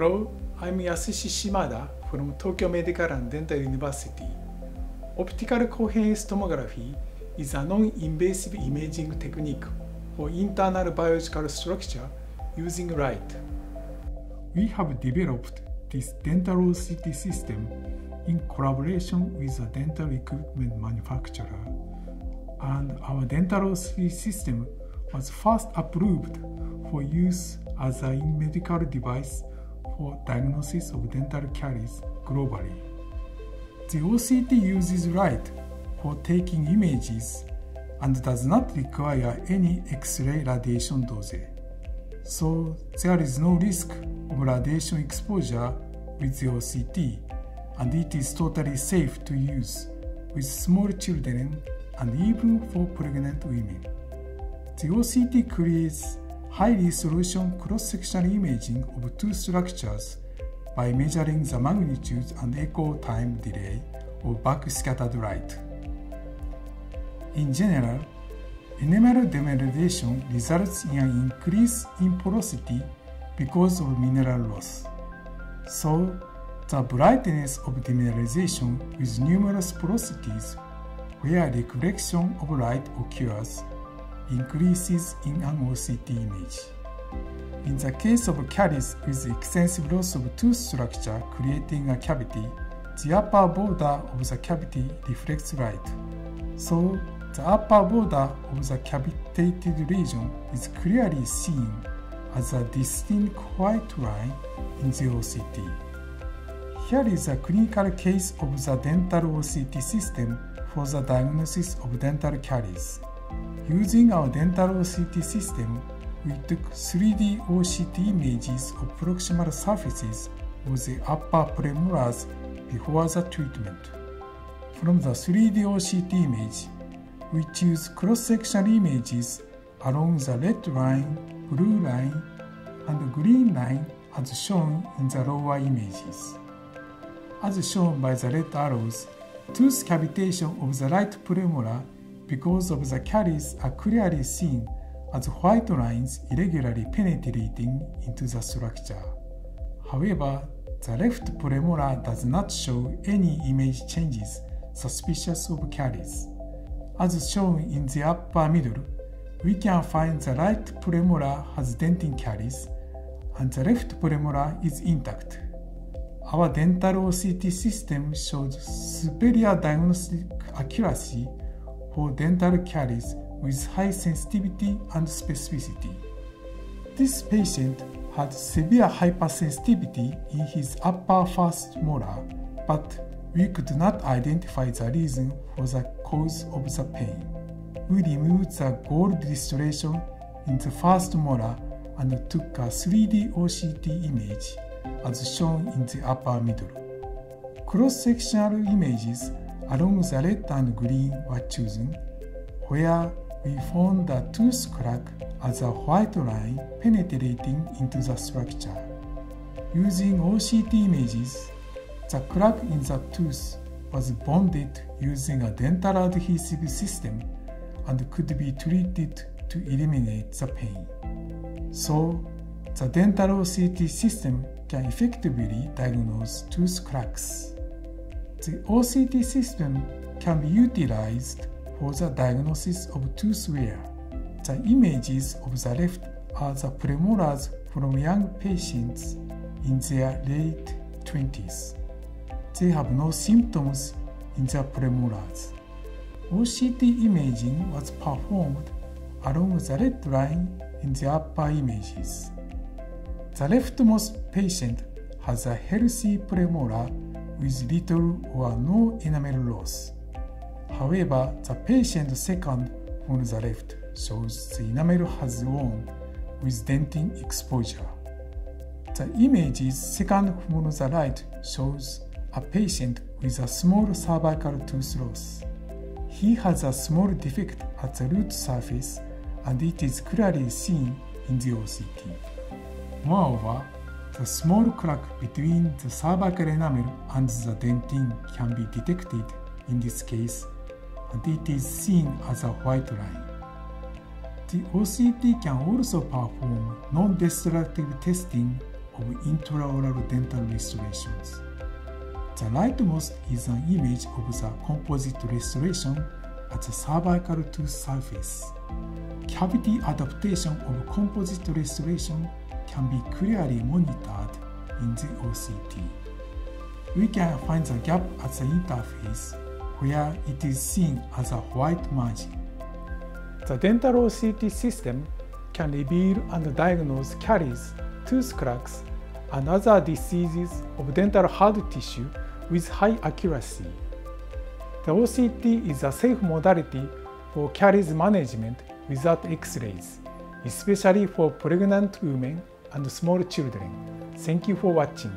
Hello, I'm Yasushi Shimada from Tokyo Medical and Dental University. Optical coherence tomography is a non-invasive imaging technique for internal biological structure using light. We have developed this dental OCT system in collaboration with a dental equipment manufacturer, and our dental OCT system was first approved for use as a medical device for diagnosis of dental caries globally. The OCT uses light for taking images and does not require any X-ray radiation dose. So there is no risk of radiation exposure with the OCT and it is totally safe to use with small children and even for pregnant women. The OCT creates high resolution cross-sectional imaging of two structures by measuring the magnitude and echo time delay of backscattered light. In general, enamel demineralization results in an increase in porosity because of mineral loss. So, the brightness of demineralization with numerous porosities where reflection of light occurs increases in an OCT image. In the case of caries with extensive loss of tooth structure creating a cavity, the upper border of the cavity reflects light. So, the upper border of the cavitated region is clearly seen as a distinct white line in the OCT. Here is a clinical case of the dental OCT system for the diagnosis of dental caries. Using our dental OCT system, we took 3D OCT images of proximal surfaces of the upper premolars before the treatment. From the 3D OCT image, we choose cross-sectional images along the red line, blue line, and green line as shown in the lower images. As shown by the red arrows, tooth cavitation of the right premolar because of the caries are clearly seen as white lines irregularly penetrating into the structure. However, the left premolar does not show any image changes suspicious of caries. As shown in the upper middle, we can find the right premolar has dentin caries and the left premolar is intact. Our dental OCT system shows superior diagnostic accuracy for dental caries with high sensitivity and specificity. This patient had severe hypersensitivity in his upper first molar, but we could not identify the reason for the cause of the pain. We removed the gold distillation in the first molar and took a 3D OCT image as shown in the upper middle. Cross-sectional images along the red and green were chosen, where we found the tooth crack as a white line penetrating into the structure. Using OCT images, the crack in the tooth was bonded using a dental adhesive system and could be treated to eliminate the pain. So, the dental OCT system can effectively diagnose tooth cracks. The OCT system can be utilized for the diagnosis of tooth wear. The images of the left are the premolars from young patients in their late 20s. They have no symptoms in their premolars. OCT imaging was performed along the red line in the upper images. The leftmost patient has a healthy premolar with little or no enamel loss. However, the patient second from the left shows the enamel has worn with dentin exposure. The image's second from the right shows a patient with a small cervical tooth loss. He has a small defect at the root surface and it is clearly seen in the OCT. Moreover, the small crack between the cervical enamel and the dentin can be detected in this case, and it is seen as a white line. The OCT can also perform non-destructive testing of intraoral dental restorations. The rightmost is an image of the composite restoration at the cervical tooth surface. Cavity adaptation of composite restoration can be clearly monitored in the OCT. We can find the gap at the interface where it is seen as a white margin. The dental OCT system can reveal and diagnose caries, tooth cracks, and other diseases of dental hard tissue with high accuracy. The OCT is a safe modality for caries management without X-rays, especially for pregnant women and small children. Thank you for watching.